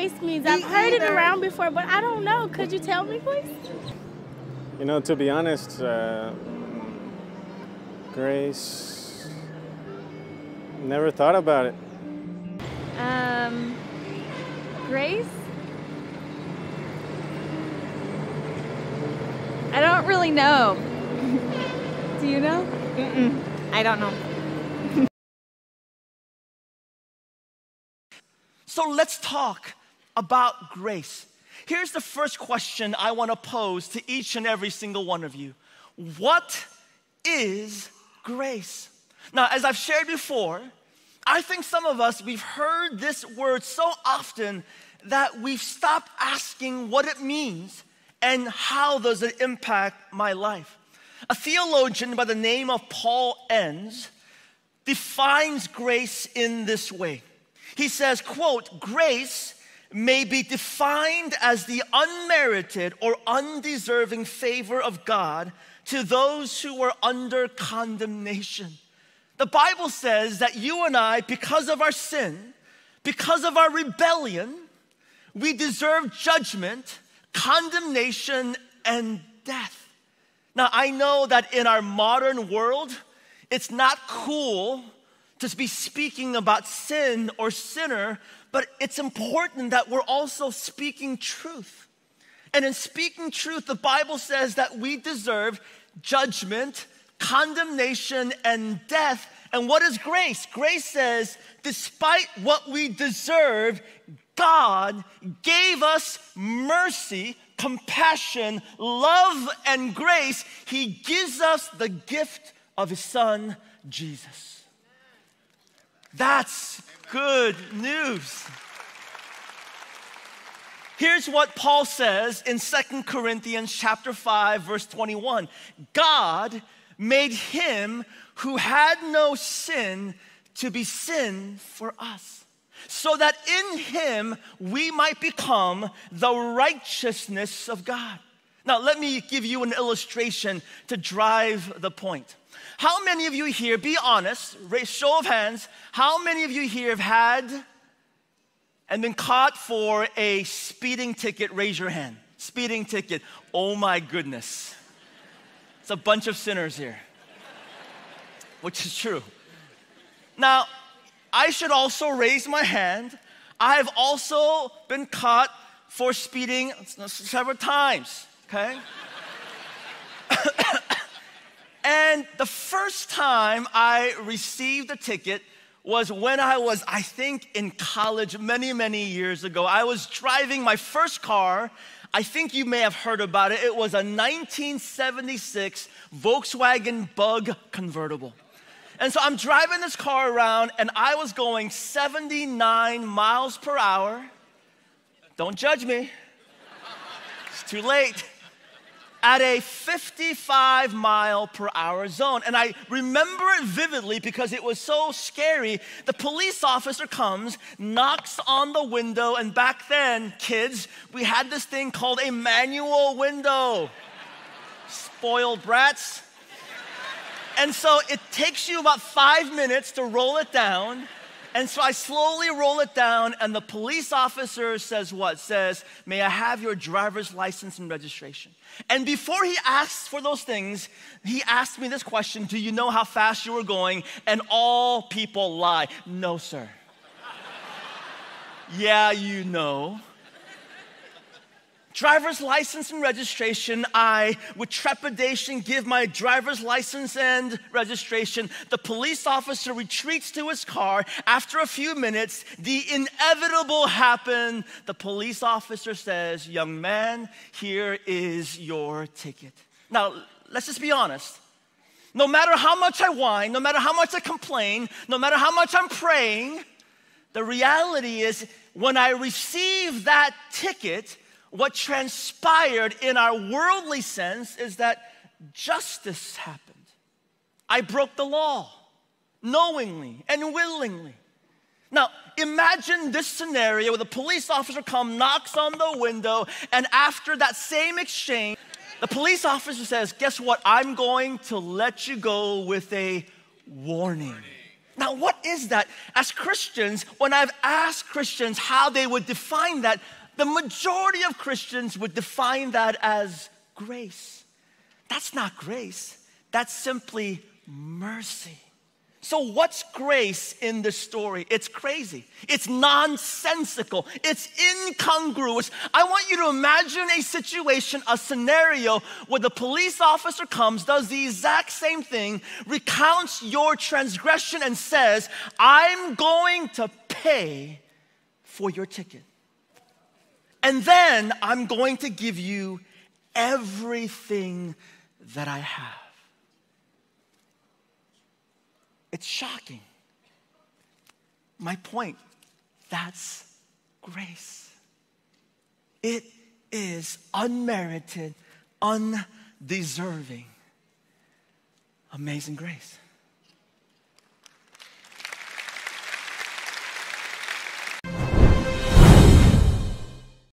grace means. I've heard it around before, but I don't know. Could you tell me, please? You know, to be honest, uh, grace. Never thought about it. Um, grace? I don't really know. Do you know? Mm-mm. I don't know. So let's talk about grace. Here's the first question I want to pose to each and every single one of you What is grace? Now, as I've shared before, I think some of us, we've heard this word so often that we've stopped asking what it means and how does it impact my life. A theologian by the name of Paul Enns defines grace in this way. He says, quote, grace may be defined as the unmerited or undeserving favor of God to those who are under condemnation. The Bible says that you and I, because of our sin, because of our rebellion, we deserve judgment, condemnation, and death. Now, I know that in our modern world, it's not cool to be speaking about sin or sinner, but it's important that we're also speaking truth. And in speaking truth, the Bible says that we deserve judgment, condemnation, and death. And what is grace? Grace says, despite what we deserve, God gave us mercy, compassion, love, and grace. He gives us the gift of His Son, Jesus. That's good news. Here's what Paul says in Second Corinthians chapter 5 verse 21. God made him who had no sin to be sin for us, so that in him we might become the righteousness of God. Now, let me give you an illustration to drive the point. How many of you here, be honest, raise show of hands, how many of you here have had and been caught for a speeding ticket? Raise your hand. Speeding ticket. Oh my goodness. It's a bunch of sinners here, which is true. Now, I should also raise my hand. I have also been caught for speeding several times, okay? and the first time I received a ticket was when I was, I think, in college many, many years ago. I was driving my first car. I think you may have heard about it. It was a 1976 Volkswagen Bug convertible. And so I'm driving this car around and I was going 79 miles per hour. Don't judge me, it's too late at a 55 mile per hour zone. And I remember it vividly because it was so scary. The police officer comes, knocks on the window, and back then, kids, we had this thing called a manual window. Spoiled brats. And so it takes you about five minutes to roll it down. And so I slowly roll it down, and the police officer says, What? Says, May I have your driver's license and registration? And before he asks for those things, he asked me this question Do you know how fast you were going? And all people lie. No, sir. yeah, you know driver's license and registration. I, with trepidation, give my driver's license and registration. The police officer retreats to his car. After a few minutes, the inevitable happened. The police officer says, Young man, here is your ticket. Now, let's just be honest. No matter how much I whine, no matter how much I complain, no matter how much I'm praying, the reality is when I receive that ticket, what transpired in our worldly sense is that justice happened. I broke the law knowingly and willingly. Now, imagine this scenario where the police officer comes, knocks on the window, and after that same exchange, the police officer says, Guess what? I'm going to let you go with a warning. Now, what is that? As Christians, when I've asked Christians how they would define that, the majority of Christians would define that as grace. That's not grace, that's simply mercy. So, what's grace in this story? It's crazy. It's nonsensical. It's incongruous. I want you to imagine a situation, a scenario where the police officer comes, does the exact same thing, recounts your transgression, and says, I'm going to pay for your ticket. And then I'm going to give you everything that I have. It's shocking. My point that's grace. It is unmerited, undeserving, amazing grace.